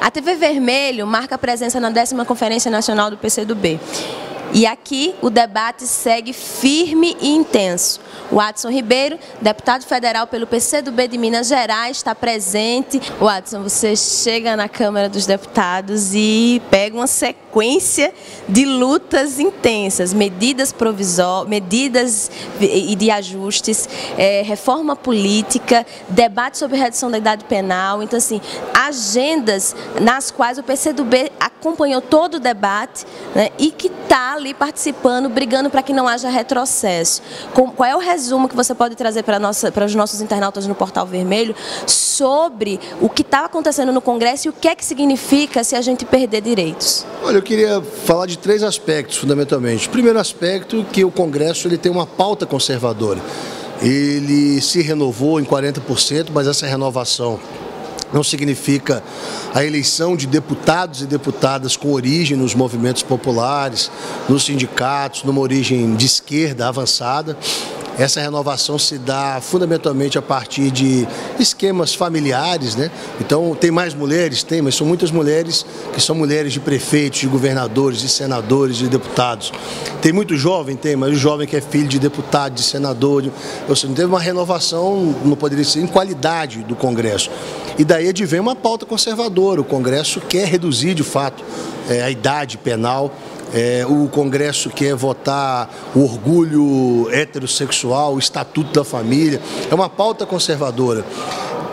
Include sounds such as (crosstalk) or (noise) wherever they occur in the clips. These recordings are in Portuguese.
A TV Vermelho marca presença na décima Conferência Nacional do PCdoB. E aqui o debate segue firme e intenso. O Adson Ribeiro, deputado federal pelo PCdoB de Minas Gerais, está presente. O Adson, você chega na Câmara dos Deputados e pega uma sequência de lutas intensas, medidas provisórias, medidas e de ajustes, é, reforma política, debate sobre redução da idade penal. Então, assim, agendas nas quais o PCdoB acompanhou todo o debate né, e que está ali participando, brigando para que não haja retrocesso. qual é o resumo que você pode trazer para, nossa, para os nossos internautas no Portal Vermelho sobre o que está acontecendo no Congresso e o que é que significa se a gente perder direitos? Olha, eu queria falar de três aspectos, fundamentalmente. Primeiro aspecto que o Congresso ele tem uma pauta conservadora. Ele se renovou em 40%, mas essa renovação não significa a eleição de deputados e deputadas com origem nos movimentos populares, nos sindicatos, numa origem de esquerda avançada. Essa renovação se dá fundamentalmente a partir de esquemas familiares, né? Então, tem mais mulheres? Tem, mas são muitas mulheres que são mulheres de prefeitos, de governadores, de senadores, de deputados. Tem muito jovem? Tem, mas o jovem que é filho de deputado, de senador, de... ou seja, não teve uma renovação, não poderia ser, em qualidade do Congresso. E daí advém uma pauta conservadora. O Congresso quer reduzir, de fato, é, a idade penal é, o Congresso quer votar o orgulho heterossexual, o Estatuto da Família. É uma pauta conservadora.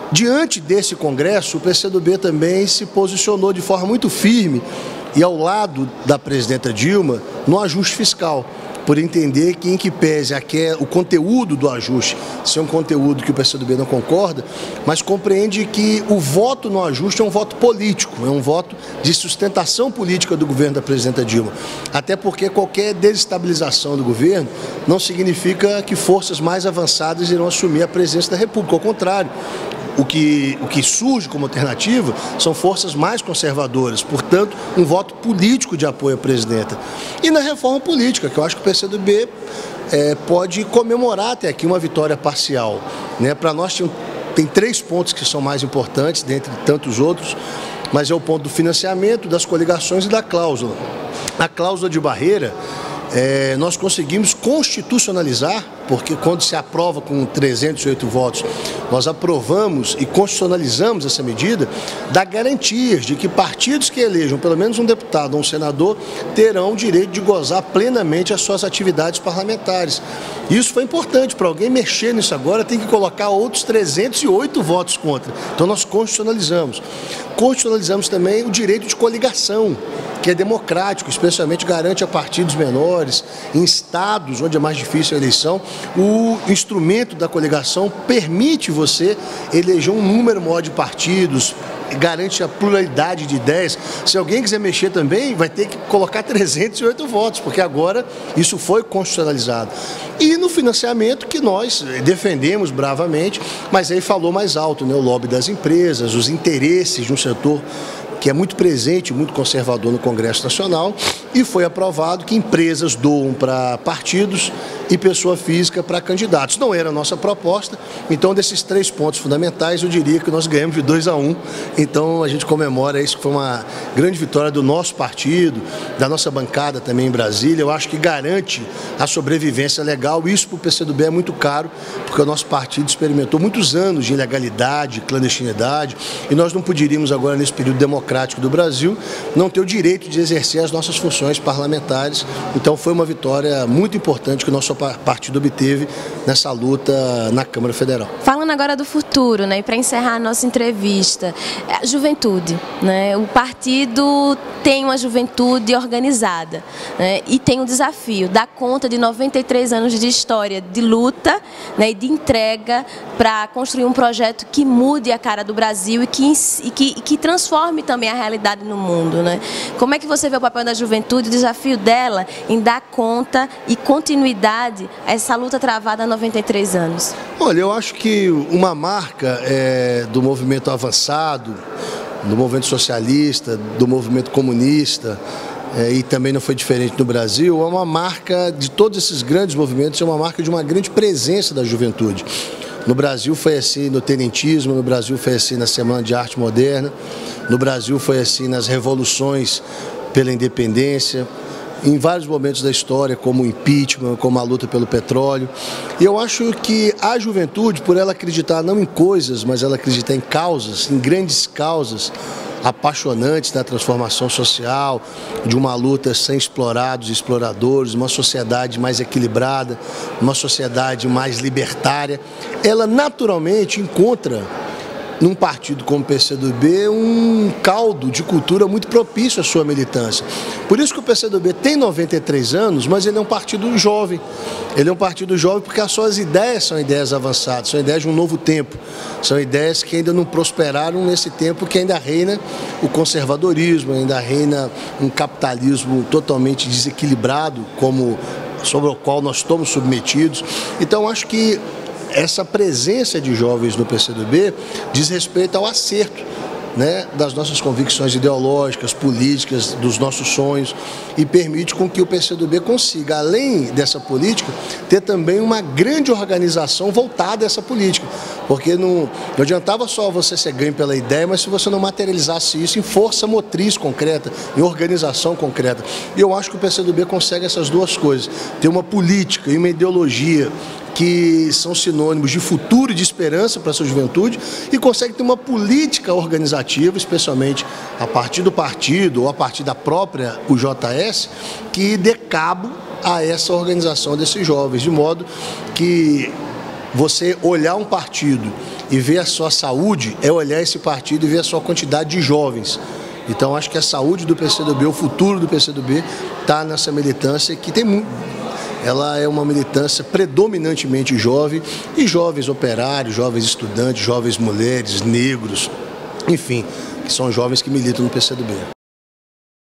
Diante desse Congresso, o PCdoB também se posicionou de forma muito firme e ao lado da presidenta Dilma no ajuste fiscal por entender que, em que pese o conteúdo do ajuste ser um conteúdo que o PCdoB não concorda, mas compreende que o voto no ajuste é um voto político, é um voto de sustentação política do governo da presidenta Dilma. Até porque qualquer desestabilização do governo não significa que forças mais avançadas irão assumir a presidência da República. Ao contrário, o que, o que surge como alternativa são forças mais conservadoras, portanto, um voto político de apoio à presidenta. E na reforma política, que eu acho que o PCdoB é, pode comemorar até aqui uma vitória parcial. Né? Para nós tem, três pontos que são mais importantes, dentre tantos outros, mas é o ponto do financiamento, das coligações e da cláusula. A cláusula de barreira é, nós conseguimos constitucionalizar, porque quando se aprova com 308 votos, nós aprovamos e constitucionalizamos essa medida, dá garantias de que partidos que elejam pelo menos um deputado ou um senador terão o direito de gozar plenamente as suas atividades parlamentares. Isso foi importante, para alguém mexer nisso agora tem que colocar outros 308 votos contra. Então nós constitucionalizamos. Constitucionalizamos também o direito de coligação que é democrático, especialmente garante a partidos menores, em estados onde é mais difícil a eleição, o instrumento da coligação permite você eleger um número maior de partidos, garante a pluralidade de ideias. Se alguém quiser mexer também, vai ter que colocar (laughs) 308 votos, porque agora isso foi constitucionalizado. E no financiamento que nós defendemos bravamente, mas aí falou mais alto, né? o lobby das empresas, os interesses de um setor que é muito presente, muito conservador no Congresso Nacional, e foi aprovado que empresas doam para partidos e pessoa física para candidatos. Não era a nossa proposta, então desses três pontos fundamentais eu diria que nós ganhamos de 2 a 1. Um, então a gente comemora isso que foi uma grande vitória do nosso partido, da nossa bancada também em Brasília. Eu acho que garante a sobrevivência legal. Isso para o PCdoB é muito caro, porque o nosso partido experimentou muitos anos de ilegalidade, clandestinidade, e nós não poderíamos agora nesse período democrático do Brasil não ter o direito de exercer as nossas funções parlamentares. Então foi uma vitória muito importante que o nosso partido obteve nessa luta na Câmara Federal. Falando agora do futuro, né, e para encerrar a nossa entrevista, a juventude, né, o partido tem uma juventude organizada né, e tem um desafio, dar conta de 93 anos de história de luta né, e de entrega para construir um projeto que mude a cara do Brasil e que, e que, e que transforme também a realidade no mundo. Né? Como é que você vê o papel da juventude, o desafio dela em dar conta e continuidade essa luta travada há 93 anos? Olha, eu acho que uma marca é, do movimento avançado, do movimento socialista, do movimento comunista, é, e também não foi diferente no Brasil, é uma marca de todos esses grandes movimentos, é uma marca de uma grande presença da juventude. No Brasil foi assim no tenentismo, no Brasil foi assim na Semana de Arte Moderna, No Brasil foi assim nas revoluções pela independência, em vários momentos da história, como o impeachment, como a luta pelo petróleo. E eu acho que a juventude, por ela acreditar não em coisas, mas ela acreditar em causas, em grandes causas apaixonantes da transformação social, de uma luta sem explorados e exploradores, uma sociedade mais equilibrada, uma sociedade mais libertária, ela naturalmente encontra num partido como o PCdoB, um caldo de cultura muito propício à sua militância. Por isso que o PCdoB tem 93 anos, mas ele é um partido jovem. Ele é um partido jovem porque as suas ideias são ideias avançadas, são ideias de um novo tempo. São ideias que ainda não prosperaram nesse tempo que ainda reina o conservadorismo, ainda reina um capitalismo totalmente desequilibrado, como sobre o qual nós estamos submetidos. Então, acho que essa presença de jovens no PCdoB diz respeito ao acerto né, das nossas convicções ideológicas, políticas, dos nossos sonhos e permite com que o PCdoB consiga, além dessa política, ter também uma grande organização voltada a essa política. Porque não, não adiantava só você ser ganho pela ideia, mas se você não materializasse isso em força motriz concreta, em organização concreta. E eu acho que o PCdoB consegue essas duas coisas, ter uma política e uma ideologia que são sinônimos de futuro e de esperança para a sua juventude e consegue ter uma política organizativa, especialmente a partir do partido ou a partir da própria UJS, que dê cabo a essa organização desses jovens, de modo que você olhar um partido e ver a sua saúde é olhar esse partido e ver a sua quantidade de jovens. Então acho que a saúde do PCdoB, o futuro do PCdoB está nessa militância que tem muito ela é uma militância predominantemente jovem e jovens operários, jovens estudantes, jovens mulheres, negros, enfim, que são jovens que militam no PCdoB.